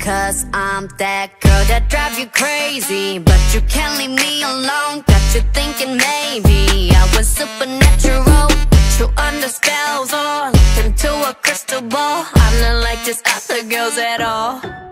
Cause I'm that girl that drive you crazy. But you can't leave me alone. Got you thinking maybe I was supernatural. Put you under spells or Looked into a crystal ball. I am not like just other girls at all.